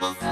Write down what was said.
like.